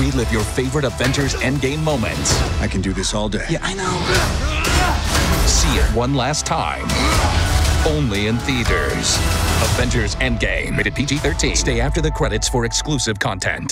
Relive your favorite Avengers Endgame moments. I can do this all day. Yeah, I know. See it one last time. Only in theaters. Avengers Endgame. Rated PG 13. Stay after the credits for exclusive content.